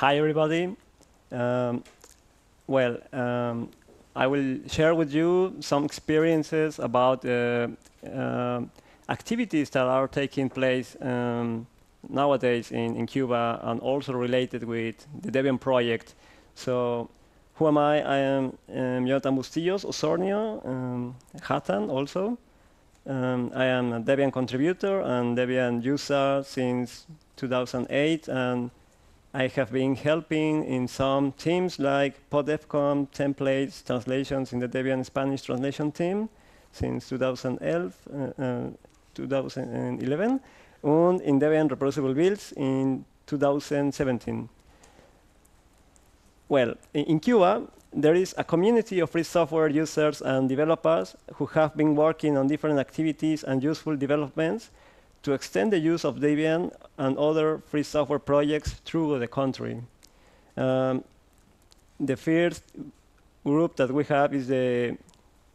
hi, everybody. Um, well, um, I will share with you some experiences about uh, uh, activities that are taking place um, nowadays in, in Cuba and also related with the Debian project. So, who am I? I am um, Jonathan Bustillos Osornio, um, Hatan also. Um, I am a Debian contributor and Debian user since 2008, and I have been helping in some teams like po-debconf, templates, translations in the Debian Spanish translation team since 2011, uh, uh, 2011 and in Debian reproducible builds in 2017. Well, in Cuba, there is a community of free software users and developers who have been working on different activities and useful developments to extend the use of Debian and other free software projects through the country. Um, the first group that we have is the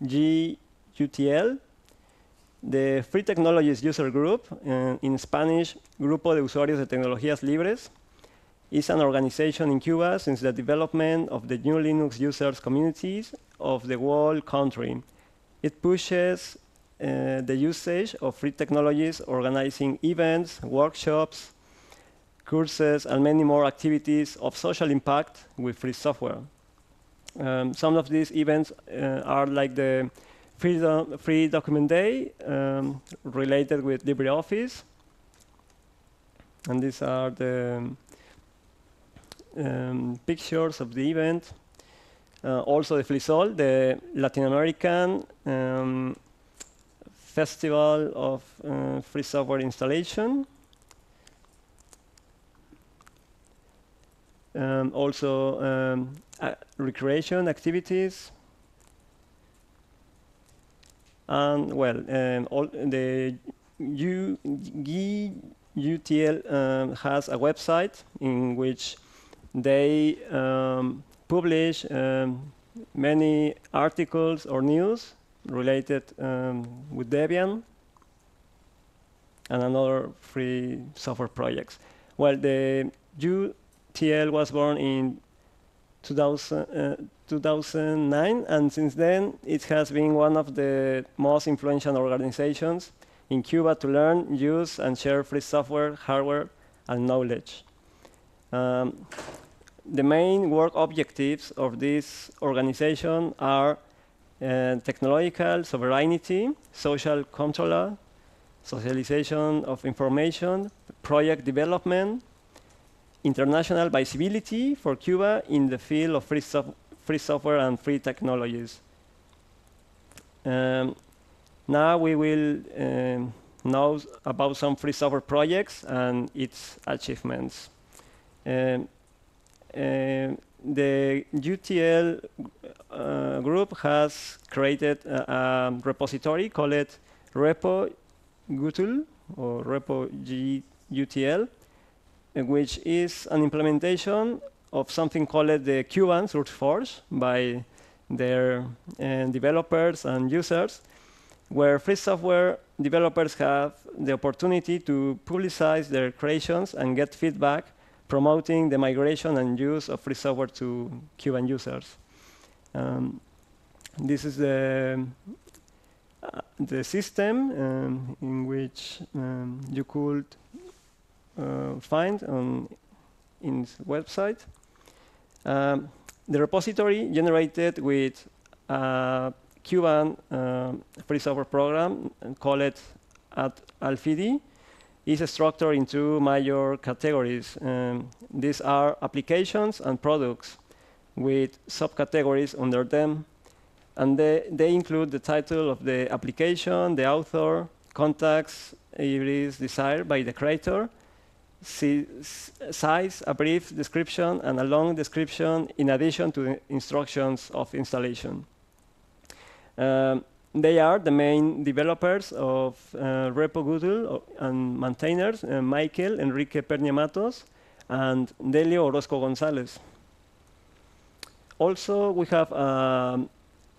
GUTL, the Free Technologies User Group, uh, in Spanish, Grupo de Usuarios de Tecnologías Libres, is an organization in Cuba since the development of the new Linux users communities of the whole country. It pushes uh, the usage of free technologies, organizing events, workshops, courses, and many more activities of social impact with free software. Um, some of these events uh, are like the Free, do free Document Day um, related with LibreOffice. And these are the um, pictures of the event. Uh, also the FLISOL, the Latin American um, Festival of uh, Free Software Installation. Um, also um, uh, recreation activities. And well, um, all the U, GUTL um, has a website in which they um, publish um, many articles or news related um, with Debian and another free software projects. Well, the GUTL was born in 2000, uh, 2009, and since then it has been one of the most influential organizations in Cuba to learn, use, and share free software, hardware, and knowledge. Um, the main work objectives of this organization are uh, technological sovereignty, social control, socialization of information, project development, international visibility for Cuba in the field of free, so free software and free technologies. Um, now we will um, know about some free software projects and its achievements. Um, uh, the UTL uh, group has created a, a, repository called repo GUTL or repo GUTL, which is an implementation of something called the Cuban SourceForge by their uh, developers and users, where free software developers have the opportunity to publicize their creations and get feedback promoting the migration and use of free software to Cuban users. Um, this is the, uh, the system um, in which um, you could uh, find on in website. Um, the repository generated with a Cuban uh, free software program called at Alfidi is structured into major categories. Um, these are applications and products with subcategories under them. And they, they include the title of the application, the author, contacts, if it is desired by the creator, size, a brief description, and a long description in addition to the instructions of installation. Um, they are the main developers of uh, RepoGUTL and maintainers, uh, Michael Enrique Pernia Matos and Delio Orozco Gonzalez. Also, we have um,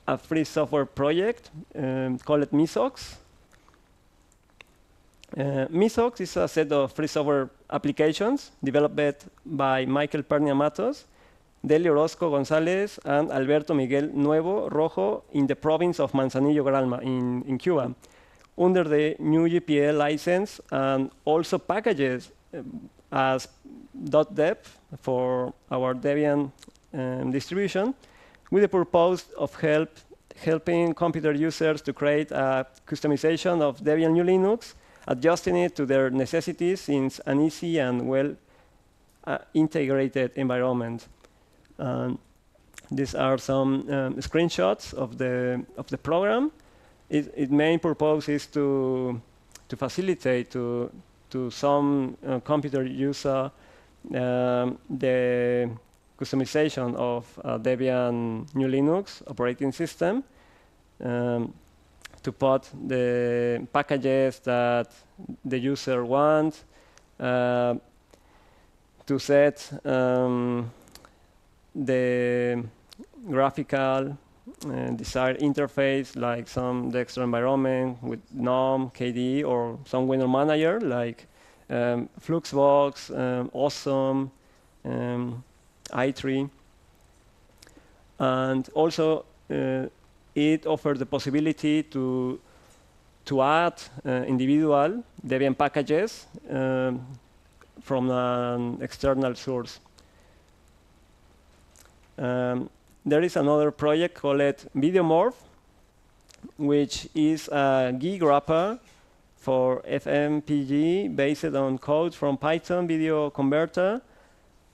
a free software project um, called Misox. Uh, Misox is a set of free software applications developed by Michael Pernia Matos, Delio Orozco Gonzalez, and Alberto Miguel Nuevo Rojo in the province of Manzanillo Granma in, in Cuba, under the GNU GPL license and also packages um, as .deb for our Debian um, distribution with the purpose of help, helping computer users to create a customization of Debian GNU Linux adjusting it to their necessities in an easy and well uh, integrated environment. Um, these are some um, screenshots of the of the program. It, its main purpose is to to facilitate to to some uh, computer user um, the customization of Debian GNU Linux operating system. Um, to put the packages that the user wants, uh, to set um, the graphical uh, desired interface, like some desktop environment with GNOME, KDE, or some window manager, like um, Fluxbox, um, Awesome, um, i3. And also uh, it offers the possibility to to add uh, individual Debian packages um, from an external source. Um, there is another project called VideoMorph, which is a GUI wrapper for FFmpeg based on code from Python video converter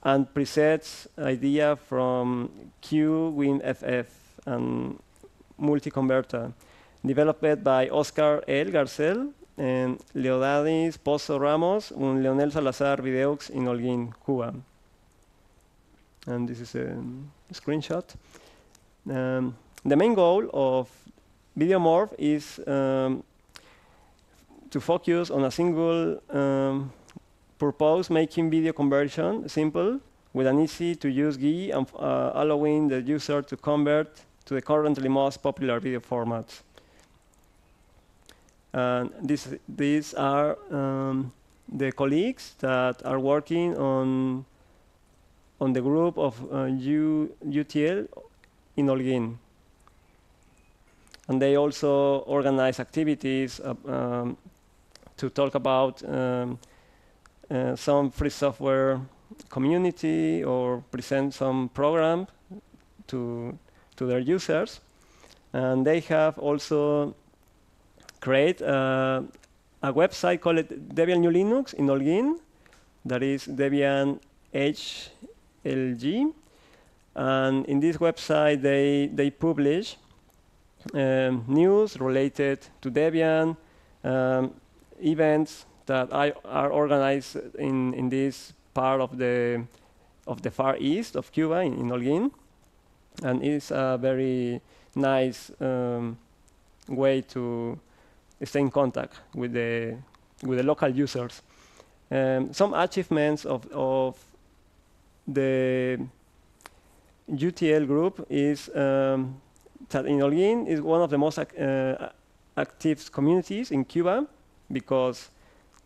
and presets idea from QWinFF and multi-converter, developed by Oscar L. Garcel and Leodanis Pozo Ramos and Leonel Salazar Videox in Holguín, Cuba. And this is a screenshot. Um, the main goal of VideoMorph is um, to focus on a single um, purpose, making video conversion simple with an easy to use GUI and uh, allowing the user to convert to the currently most popular video formats. And this, these are um, the colleagues that are working on, on the group of uh, UTL in Holguín. And they also organize activities uh, um, to talk about um, uh, some free software community or present some program to to their users. And they have also created uh, a website called Debian GNU Linux in Holguín, that is Debian HLG. And in this website, they, they publish um, news related to Debian, um, events that I, are organized in, in this part of the, of the far east of Cuba, in, in Holguín and it's a very nice um, way to stay in contact with the with the local users. Um, some achievements of, of the UTL group is um, in Holguín is one of the most ac uh, active communities in Cuba because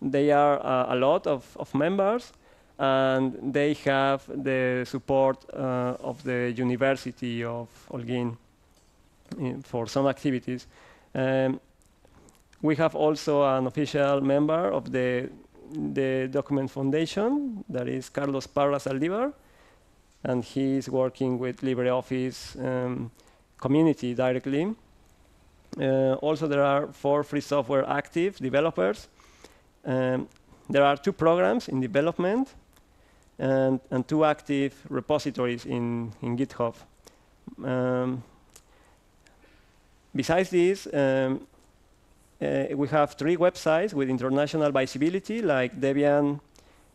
they are uh, a lot of, of members and they have the support uh, of the University of Holguín for some activities. Um, we have also an official member of the, the Document Foundation, that is Carlos Parra Saldivar, and he is working with LibreOffice um, community directly. Uh, also, there are four free software active developers. Um, there are two programs in development and, and two active repositories in, in GitHub. Um, besides this, um, uh, we have three websites with international visibility, like Debian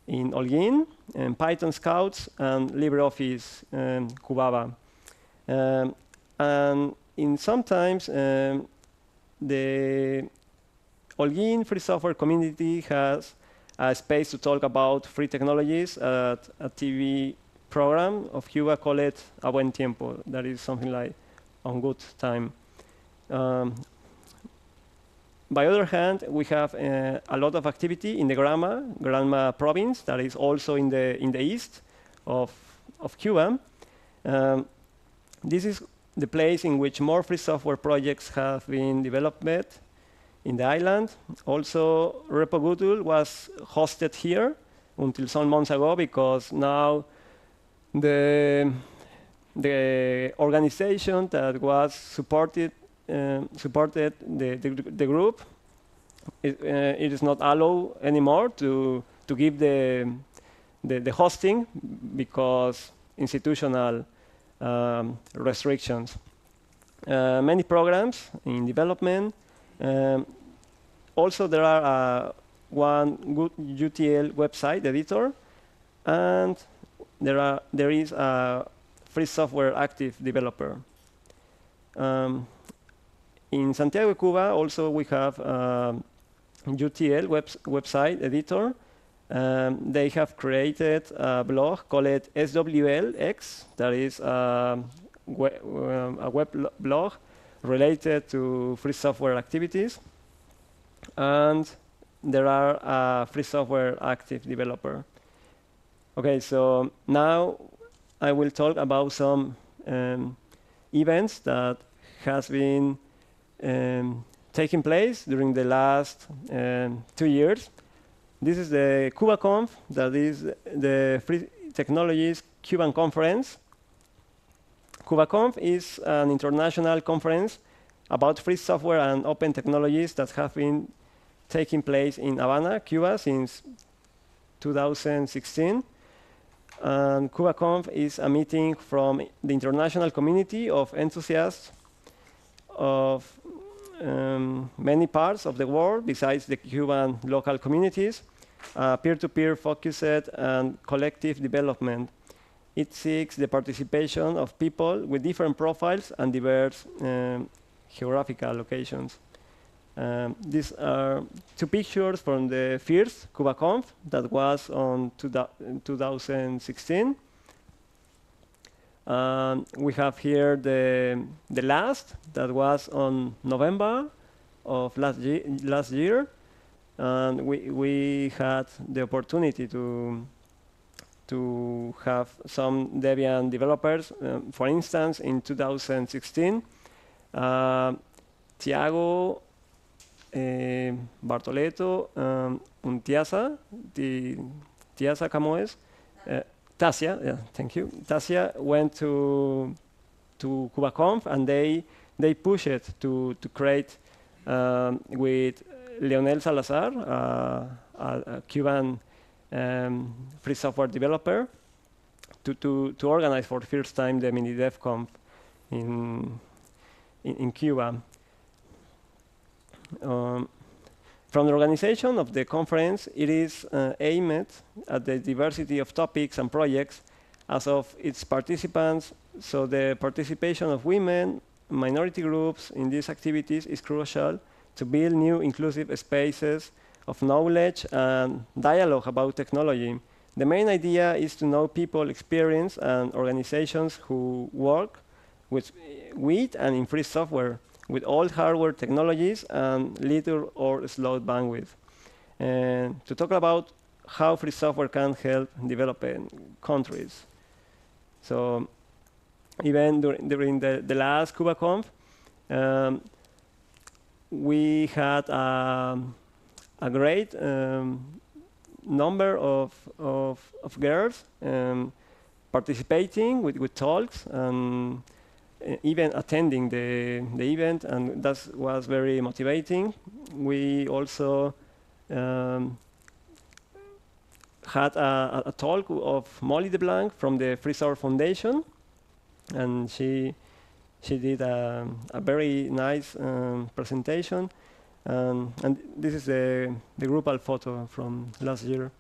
in Holguín, and Python Scouts, and LibreOffice um, Cubaba. Um, and in sometimes um, the Holguín free software community has a space to talk about free technologies at a TV program of Cuba called A Buen Tiempo. That is something like On Good Time. Um, by other hand, we have uh, a lot of activity in the Granma, Granma province, that is also in the in the east of of Cuba. Um, this is the place in which more free software projects have been developed in the island. Also, RepoGUTL was hosted here until some months ago because now the the organization that was supported supported the, the, the group it, uh, it is not allowed anymore to to give the the, the hosting because institutional um, restrictions. Uh, many programs in development. Um, also, there are uh, one good UTL website editor, and there are there is a free software active developer. Um, in Santiago Cuba, also we have um, UTL web website editor. Um, they have created a blog called SWLX, that is um, we um, a web blog related to free software activities. And there are a free software active developer. Okay, so now I will talk about some um, events that has been um, taking place during the last um, two years. This is the CubaConf, that is the Free Technologies Cuban Conference. CubaConf is an international conference about free software and open technologies that have been taking place in Havana, Cuba, since 2016. And CubaConf is a meeting from the international community of enthusiasts of um, many parts of the world besides the Cuban local communities, peer-to-peer -peer focused and collective development. It seeks the participation of people with different profiles and diverse um, geographical locations. Um, these are two pictures from the first CubaConf that was on 2016. Um, we have here the, the last that was on November of last, ye last year. And we, we had the opportunity to, to have some Debian developers. Um, for instance, in 2016, uh, Tiago eh, Bortoletto um, Untiasa, Tiasa, Camoes. Uh, Tasia, yeah, thank you. Tasia went to to CubaConf and they they pushed it to to create um, with Leonel Salazar, uh, a, a, Cuban um, free software developer, to to to organize for the first time the mini DebConf in in, in Cuba. Um, from the organization of the conference, it is uh, aimed at the diversity of topics and projects as of its participants, so the participation of women, minority groups in these activities is crucial to build new inclusive spaces of knowledge and dialogue about technology. The main idea is to know people, experience, and organizations who work with, with and in free software with old hardware technologies and little or slow bandwidth. And to talk about how free software can help developing countries. So even during, during the, the last CubaConf, um, we had um, a great um, number of, of, of girls um, participating with, with talks and even attending the, the event, and that was very motivating. We also um, had a, a, talk of Molly DeBlanc from the Free Software Foundation, and she she did a, a very nice um, presentation. Um, and this is the, the group photo from last year.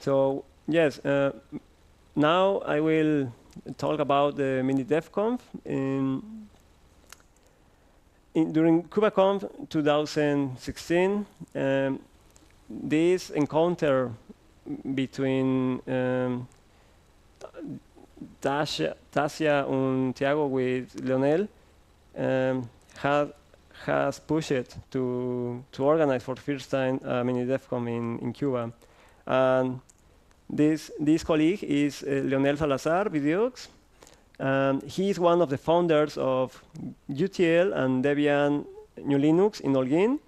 So yes, uh, now I will talk about the mini DebConf. In, in, during CubaConf 2016, um, this encounter between um, Tasia, and Tiago with Leonel um, had, has pushed to, to organize for the first time a mini DevCon in, in Cuba. And this, this colleague is uh, Leonel Salazar Vidiux. Um, he is one of the founders of UTL and Debian GNU Linux in Holguin.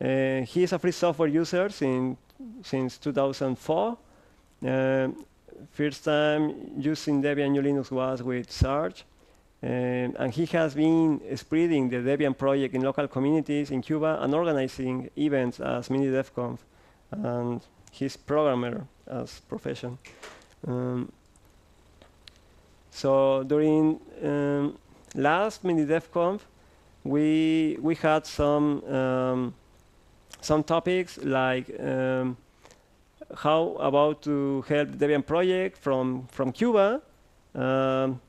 Uh, he is a free software user since, since 2004. Uh, first time using Debian GNU Linux was with Sarge. Um, and he has been spreading the Debian project in local communities in Cuba and organizing events as Mini. And he's programmer as profession. Um, so during um, last Mini DebConf, we we had some um, some topics like um, how about to help the Debian project from from Cuba. Um,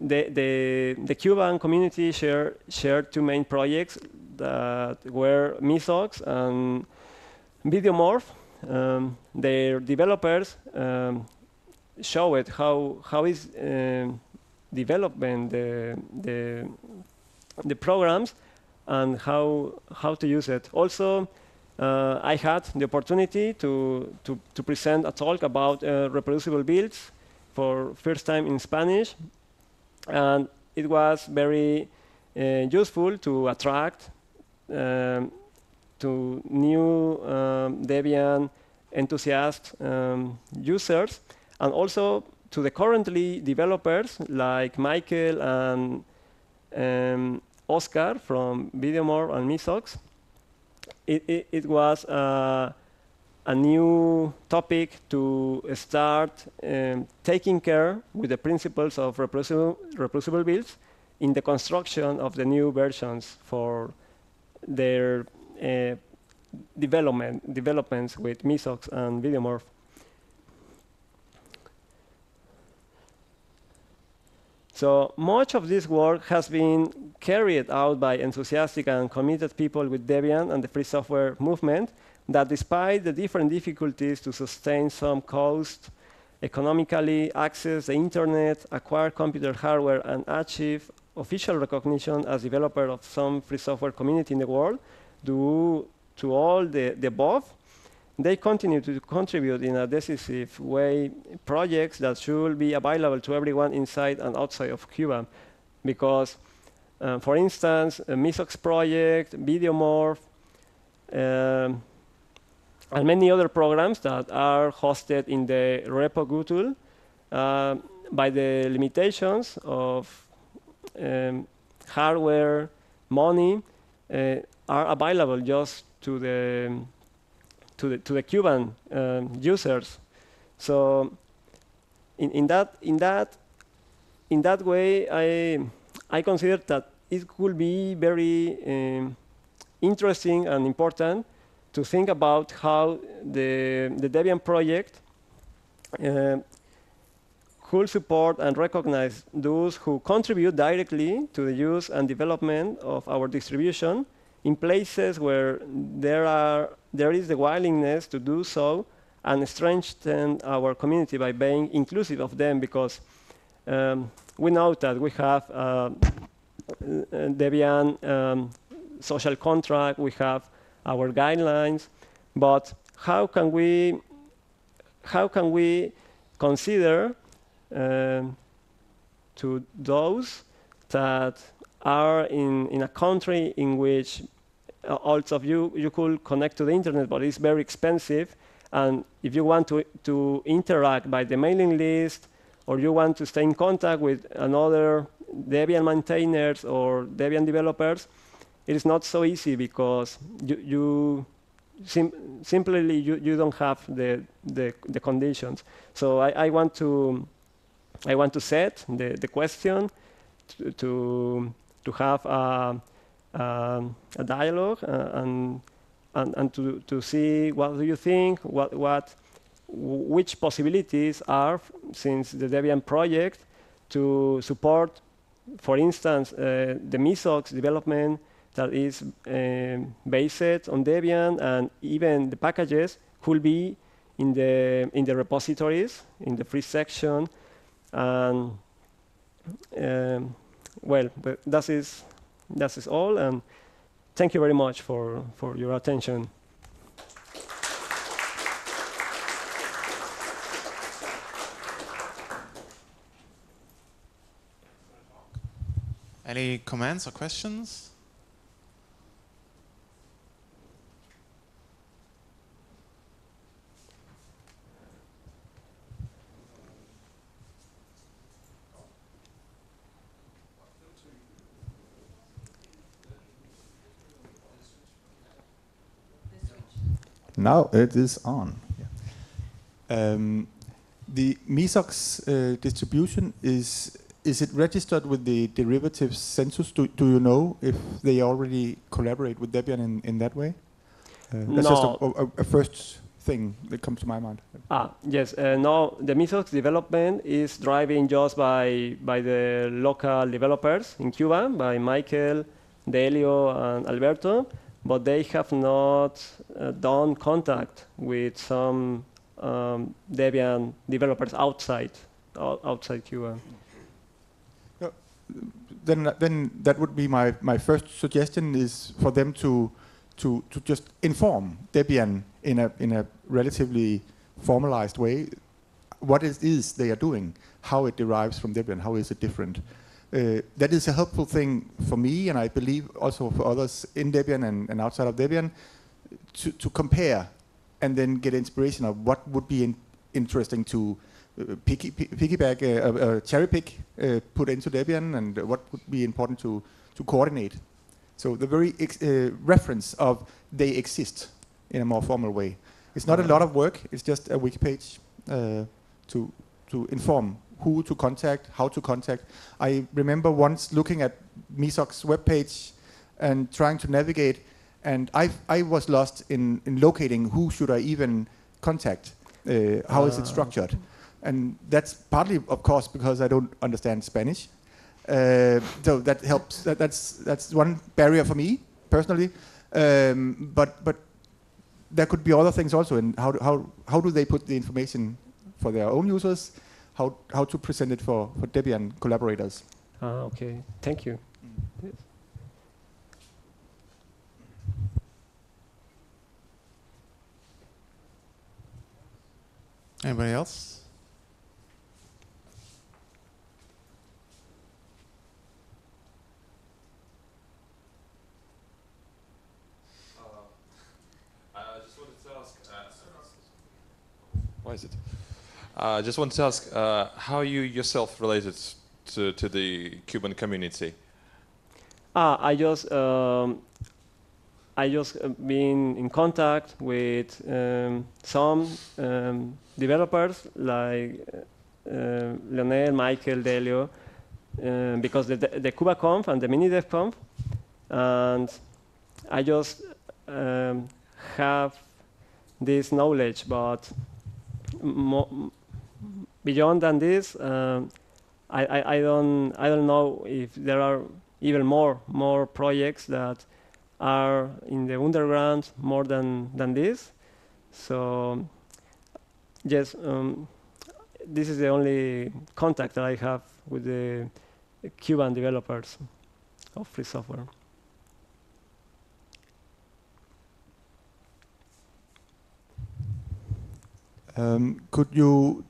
the, the, the Cuban community share, shared two main projects that were Mesox and Videomorph. Um, their developers um, showed how, how is uh, development the, the, the programs and how, how to use it. Also, uh, I had the opportunity to, to, to present a talk about uh, reproducible builds for first time in Spanish and it was very uh, useful to attract um, to new um, Debian enthusiast um, users, and also to the currently developers like Michael and um, Oscar from Videomorph and Misox. It, it, it was uh, a new topic to start um, taking care with the principles of reproducible, reproducible builds in the construction of the new versions for their Uh, development developments with Mesox and Videomorph. So much of this work has been carried out by enthusiastic and committed people with Debian and the free software movement, that despite the different difficulties to sustain some cost, economically access the internet, acquire computer hardware, and achieve official recognition as developer of some free software community in the world, due to all the, the above, they continue to contribute in a decisive way projects that should be available to everyone inside and outside of Cuba. Because, uh, for instance, a Mesox project, Videomorph, um, and many other programs that are hosted in the repo GUTL uh, by the limitations of um, hardware, money, uh, are available just to the to the to the Cuban um, users. So in, in that in that in that way, I I consider that it could be very um, interesting and important to think about how the, the Debian project uh, could support and recognize those who contribute directly to the use and development of our distribution in places where there, are, there is the willingness to do so and strengthen our community by being inclusive of them because um, we know that we have uh, Debian um, social contract, we have our guidelines, but how can we, how can we consider um, to those that are in, in a country in which uh, also of you, you could connect to the internet, but it's very expensive. And if you want to, to interact by the mailing list, or you want to stay in contact with another Debian maintainers or Debian developers, it is not so easy because you, you sim simply you, you don't have the, the, the conditions. So I, I, want to I want to set the, the question to, to have a, a, a dialogue uh, and, and, and to, to see what do you think, what, what, which possibilities are, since the Debian project, to support, for instance, uh, the MISOX development that is um, based on Debian, and even the packages could be in the in the repositories in the free section, and um, well, that is that is all, and thank you very much for for your attention. Any comments or questions? Now it is on. Um, the Mesox uh, distribution is is it registered with the derivatives census? Do, do you know if they already collaborate with Debian in, in that way? Uh, that's just a, a, a, first thing that comes to my mind. Ah, yes. Uh, no, the Mesox development is driven just by by the local developers in Cuba, by Michael, Delio, and Alberto but they have not uh, done contact with some um, Debian developers outside outside Cuba. then, then that would be my, my first suggestion is for them to to to just inform Debian in a in a relatively formalized way what it is they are doing, how it derives from Debian, how is it different. Uh, that is a helpful thing for me, and I believe also for others in Debian and, and outside of Debian, to, to, compare and then get inspiration of what would be in, interesting to uh, piggyback, uh, uh, cherry pick, uh, put into Debian, and what would be important to, to coordinate. So the very uh, reference of they exist in a more formal way. It's not a lot of work. It's just a wiki page to to inform who to contact, how to contact. I remember once looking at Mesox's webpage and trying to navigate, and I, I was lost in, in locating who should I even contact, uh, how is it ah. structured. And that's partly, of course, because I don't understand Spanish. Uh, so that helps. That, that's that's one barrier for me personally. Um, but but there could be other things also. And how how how do they put the information for their own users? How, how to present it for, for Debian collaborators. Ah, okay. Thank you. Yes. Anybody else? Uh, I just wanted to ask. Uh, why is it? I uh, just want to ask uh, how you yourself related to, to the Cuban community. Ah, I just um, I just been in contact with um, some um, developers like uh, Leonel, Michael, Delio, uh, because the, the CubaConf and the Mini Dev MiniDebConf, and I just um, have this knowledge, but beyond than this, um, I, I, I, don't I don't know if there are even more more projects that are in the underground more than than this. So yes, um, this is the only contact that I have with the Cuban developers of free software. Um, could you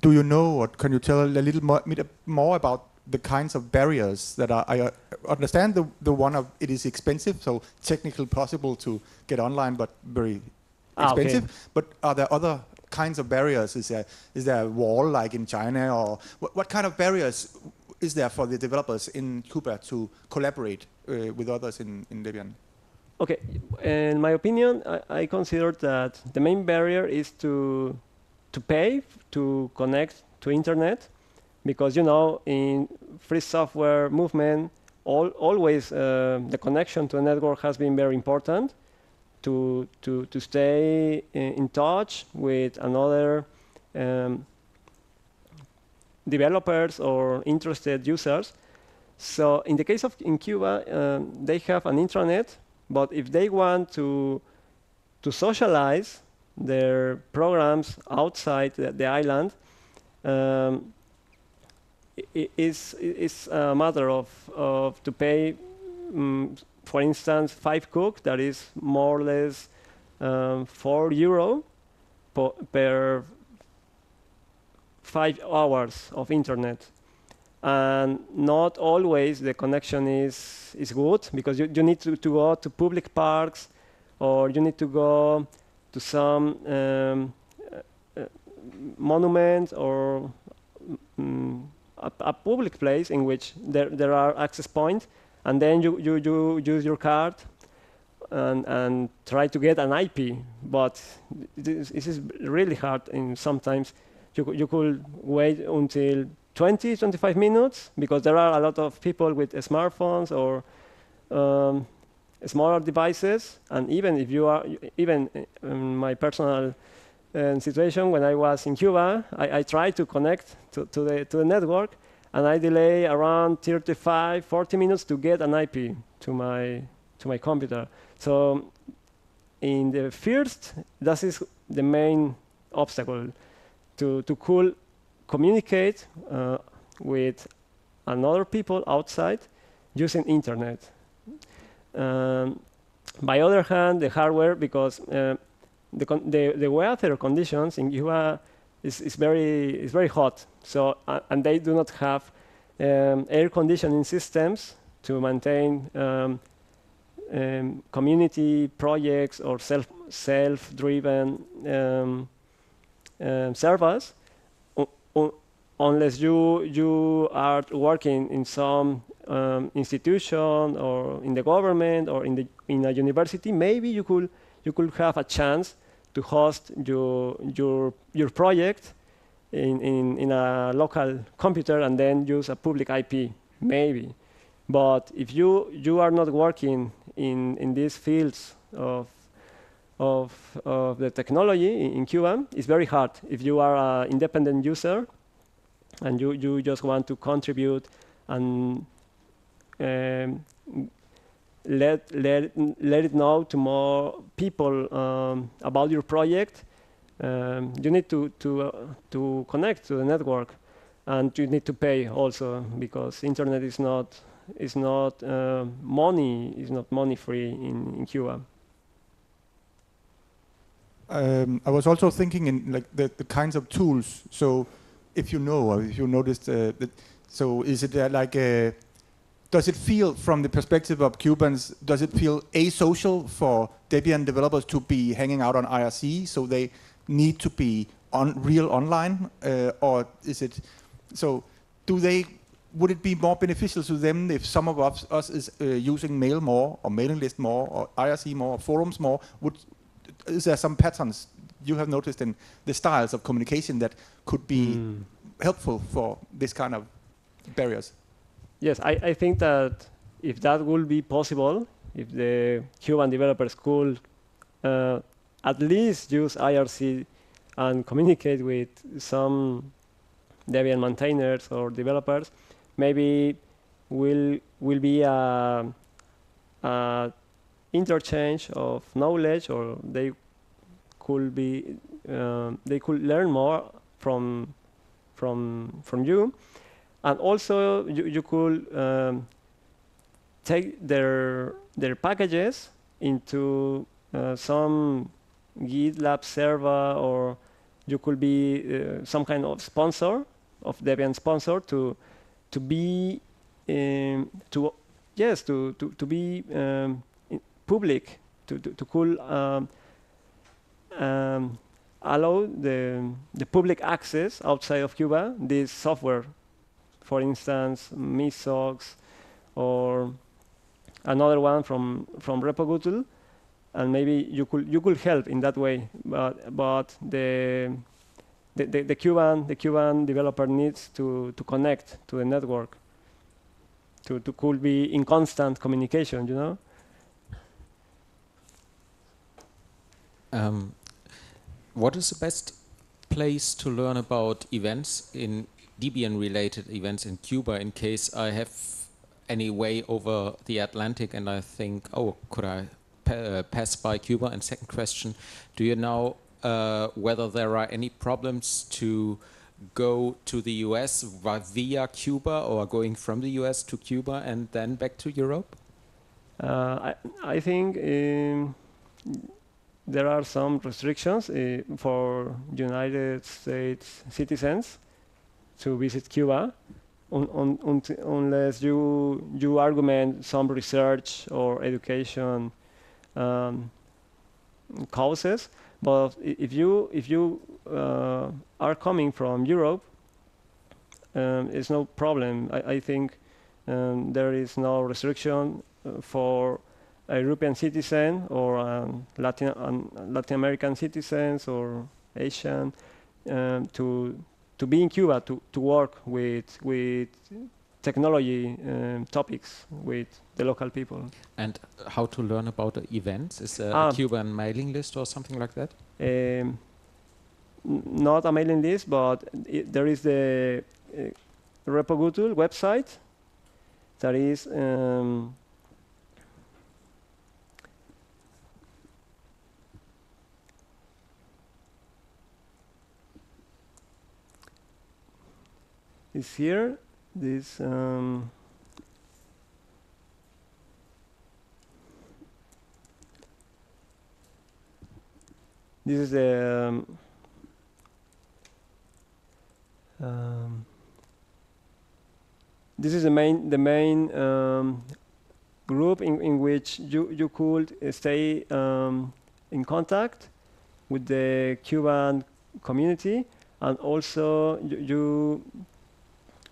do you know, or can you tell a little more, more about the kinds of barriers that are? I uh, understand the the one of it is expensive, so technically possible to get online, but very expensive. Ah, okay. But are there other kinds of barriers? Is there is there a wall like in China, or what, what kind of barriers is there for the developers in Cuba to collaborate uh, with others in, in Debian? Okay, in my opinion, I, I consider that the main barrier is to to pay to connect to internet because you know in free software movement all, always uh, the connection to a network has been very important to to to stay in, touch with another um, developers or interested users. So in the case of in Cuba um, they have an intranet but if they want to to socialize their programs outside the, the island, um, is is a matter of of to pay, mm, for instance, five CUC that is more or less um, four euro po- per five hours of internet. And not always the connection is is good because you, you need to, to go to public parks or you need to go to some um, uh, uh, monument or mm, a, a public place in which there, there are access points and then you, you, you use your card and, and try to get an IP but this, this is really hard and sometimes. You, you could wait until 20, 25 minutes because there are a lot of people with smartphones or um, smaller devices. And even if you are, even in my personal uh, situation, when I was in Cuba, I, I tried to connect to, to, the, to the network and I delay around 35, 40 minutes to get an IP to my, to my computer. So in the first, that is the main obstacle to, to cool communicate uh, with another people outside using internet. Um, by other hand, the hardware, because uh, the, the, the weather conditions in Cuba is, is, very, is very hot, so, uh, and they do not have um, air conditioning systems to maintain um, um, community projects or self, self-driven um, um, servers. Un- unless you you are working in some um, institution or in the government or in the in a university, maybe you could you could have a chance to host your your your project in, in, in a local computer and then use a public IP, maybe. But if you you are not working in, in these fields of of, of the technology in, in Cuba, it's very hard. If you are an independent user and you, you just want to contribute and um, let, let, let it know to more people um, about your project, um, you need to, to, uh, to connect to the network and you need to pay also because internet is not, is not uh, money, is not money free in, in Cuba. Um, I was also thinking in like the, the kinds of tools. So, if you know, or if you noticed, uh, that, so is it uh, like a, does it feel from the perspective of Cubans? Does it feel asocial for Debian developers to be hanging out on IRC? So they need to be on real online, uh, or is it? So, do they? Would it be more beneficial to them if some of us, us is uh, using mail more, or mailing list more, or IRC more, or forums more? Would is there some patterns you have noticed in the styles of communication that could be Mm. helpful for this kind of barriers? Yes, I, I think that if that will be possible, if the Cuban developers could uh, at least use IRC and communicate with some Debian maintainers or developers, maybe will will be a, a interchange of knowledge, or they could be um, they could learn more from from from you. And also you, you could um, take their their packages into uh, some GitLab server or you could be uh, some kind of sponsor of Debian sponsor to to be um, to yes to to, to be um, public to to, to could um, um, allow the the public access outside of Cuba this software for instance, Misox, or another one from from RepoGUTL, and maybe you could you could help in that way. But but the the, the, the Cuban the Cuban developer needs to, to connect to the network. To to could be in constant communication, you know. Um, what is the best place to learn about events in Debian related events in Cuba in case I have any way over the Atlantic and I think, oh, could I pa uh, pass by Cuba? And second question, do you know uh, whether there are any problems to go to the US via Cuba or going from the US to Cuba and then back to Europe? Uh, I, I think um, there are some restrictions uh, for United States citizens to visit Cuba, un, un, unt- unless you you argument some research or education um, causes. But if you if you uh, are coming from Europe, um, it's no problem. I, I think um, there is no restriction uh, for a European citizen or um, Latin um, Latin American citizens or Asian um, to to be in Cuba to, to work with with technology um, topics with the local people. And how to learn about the events? Is there Ah. a Cuban mailing list or something like that? Um, not a mailing list, but i there is the uh, RepoGUTL website that is is here. This um, this is the um, um, this is the main the main um, group in, in which you you could uh, stay um, in contact with the Cuban community and also you you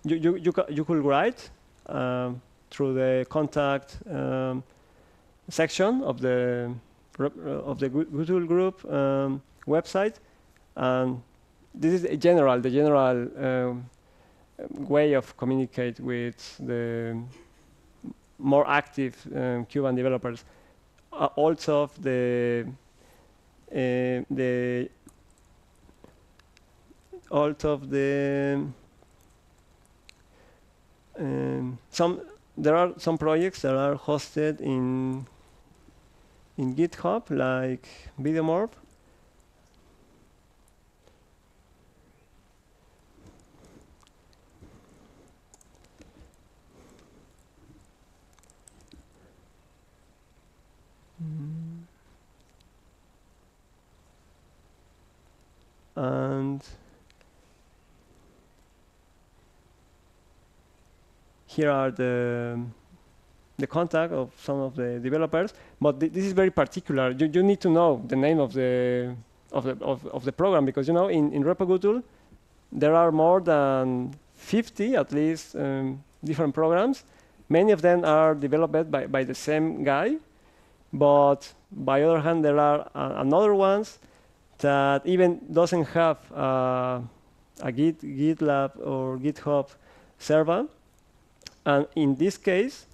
you you, you, you could write um, through the contact um, section of the uh, of the Google group um, website and this is a general the general um, way of communicate with the more active um, Cuban developers. Uh, also, of the uh, the also of the um, some there are some projects that are hosted in in GitHub like Videomorph here are the the contact of some of the developers but thi- this is very particular you, you need to know the name of the of the of, of the program because you know in in RepoGUTL there are more than 50 at least um, different programs many of them are developed by, by the same guy but by other hand there are uh, another ones that even doesn't have uh, a Git, GitLab or GitHub server. And in this case,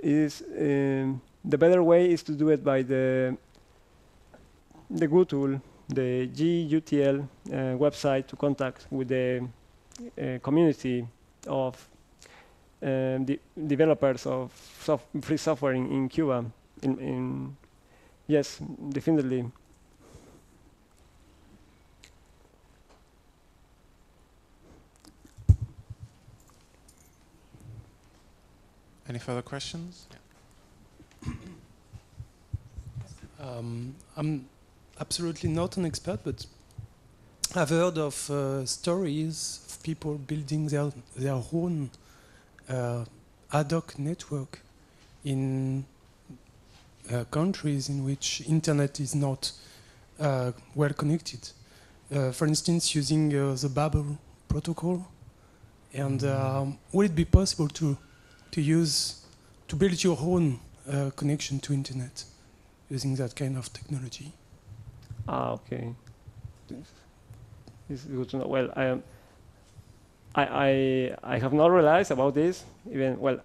is um, the better way is to do it by the the GUTUL, the GUTL uh, website to contact with the uh, community of um, the developers of soft free software in, in Cuba. In, in yes, definitely. Any further questions? Um, I'm absolutely not an expert, but I've heard of uh, stories of people building their their own uh, ad hoc network in uh, countries in which internet is not uh, well connected. Uh, for instance, using uh, the Babel protocol. And um, would it be possible to to use to build your own uh, connection to internet? using that kind of technology. Ah, okay. This is good to know. Well, I am. I, I I have not realized about this. Even well,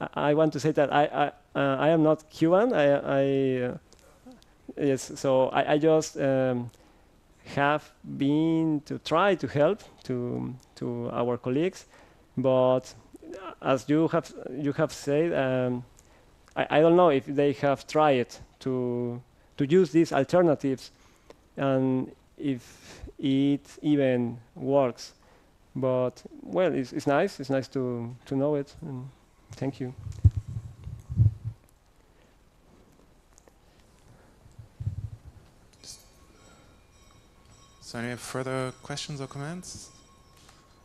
I, I want to say that I I, uh, I am not Cuban. I I uh, yes. So I, I just um, have been to try to help to to our colleagues, but as you have you have said, um, I, I don't know if they have tried to to use these alternatives and if it even works but well, it's, it's nice. It's nice to to know it. And thank you. So any further questions or comments?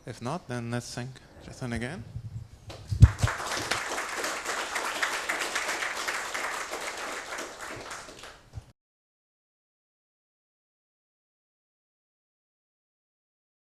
If not, then let's thank Jathan again.